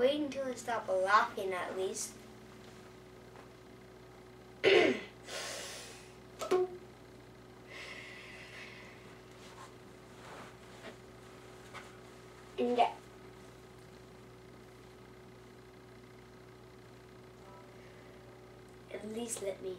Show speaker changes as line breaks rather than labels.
Wait until I stop laughing at least. Yeah. at least let me